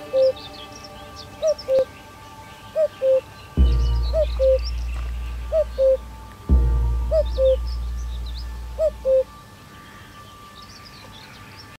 Música